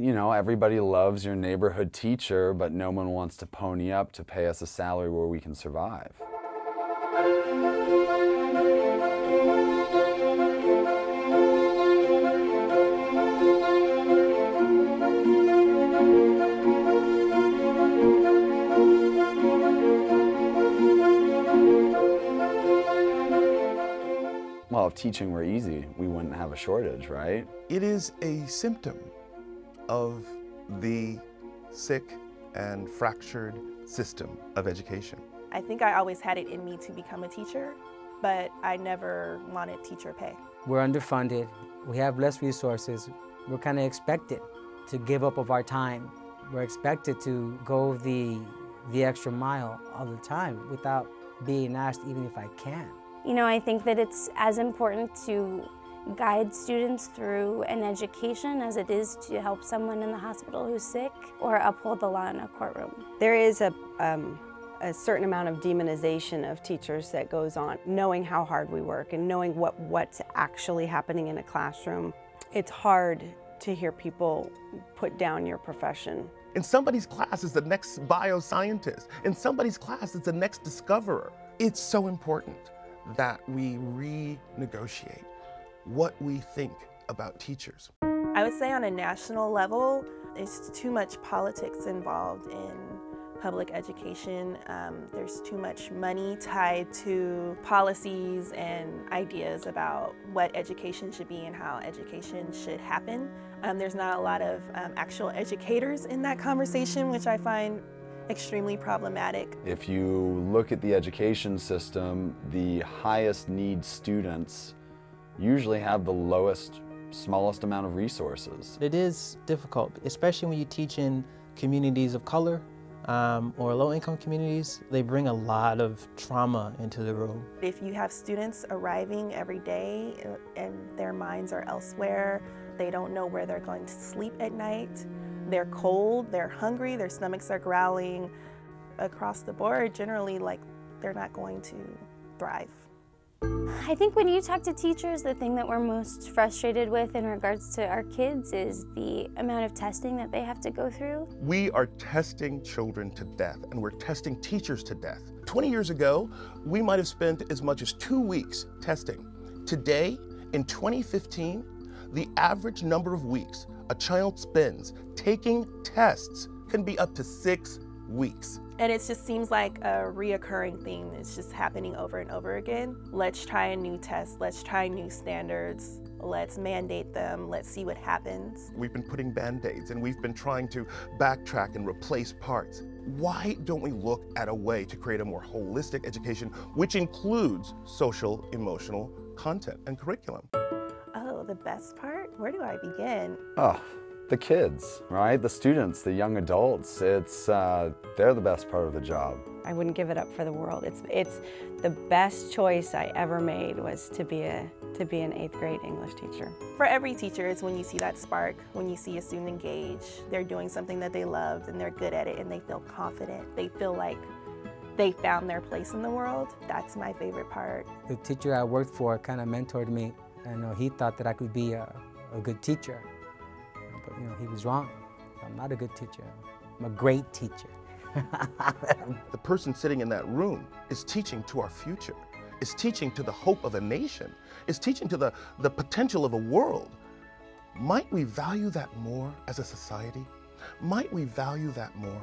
You know, everybody loves your neighborhood teacher, but no one wants to pony up to pay us a salary where we can survive. Well, if teaching were easy, we wouldn't have a shortage, right? It is a symptom of the sick and fractured system of education. I think I always had it in me to become a teacher, but I never wanted teacher pay. We're underfunded, we have less resources, we're kind of expected to give up of our time. We're expected to go the, the extra mile all the time without being asked even if I can. You know, I think that it's as important to guide students through an education as it is to help someone in the hospital who's sick or uphold the law in a courtroom. There is a, um, a certain amount of demonization of teachers that goes on, knowing how hard we work and knowing what, what's actually happening in a classroom. It's hard to hear people put down your profession. In somebody's class is the next bioscientist. In somebody's class is the next discoverer. It's so important that we renegotiate what we think about teachers. I would say on a national level, there's too much politics involved in public education. Um, there's too much money tied to policies and ideas about what education should be and how education should happen. Um, there's not a lot of um, actual educators in that conversation, which I find extremely problematic. If you look at the education system, the highest need students usually have the lowest, smallest amount of resources. It is difficult, especially when you teach in communities of color um, or low-income communities. They bring a lot of trauma into the room. If you have students arriving every day uh, and their minds are elsewhere, they don't know where they're going to sleep at night, they're cold, they're hungry, their stomachs are growling. Across the board, generally, like, they're not going to thrive. I think when you talk to teachers, the thing that we're most frustrated with in regards to our kids is the amount of testing that they have to go through. We are testing children to death and we're testing teachers to death. 20 years ago, we might have spent as much as two weeks testing. Today, in 2015, the average number of weeks a child spends taking tests can be up to six weeks. And it just seems like a reoccurring thing. It's just happening over and over again. Let's try a new test. Let's try new standards. Let's mandate them. Let's see what happens. We've been putting band-aids and we've been trying to backtrack and replace parts. Why don't we look at a way to create a more holistic education which includes social, emotional content and curriculum? Oh, the best part? Where do I begin? Oh, the kids, right? The students, the young adults. It's uh, they're the best part of the job. I wouldn't give it up for the world. It's it's the best choice I ever made was to be a to be an eighth grade English teacher. For every teacher, it's when you see that spark, when you see a student engage, they're doing something that they love and they're good at it and they feel confident. They feel like they found their place in the world. That's my favorite part. The teacher I worked for kind of mentored me. I know he thought that I could be a, a good teacher, but you know he was wrong. I'm not a good teacher. I'm a great teacher. the person sitting in that room is teaching to our future, is teaching to the hope of a nation, is teaching to the, the potential of a world. Might we value that more as a society? Might we value that more?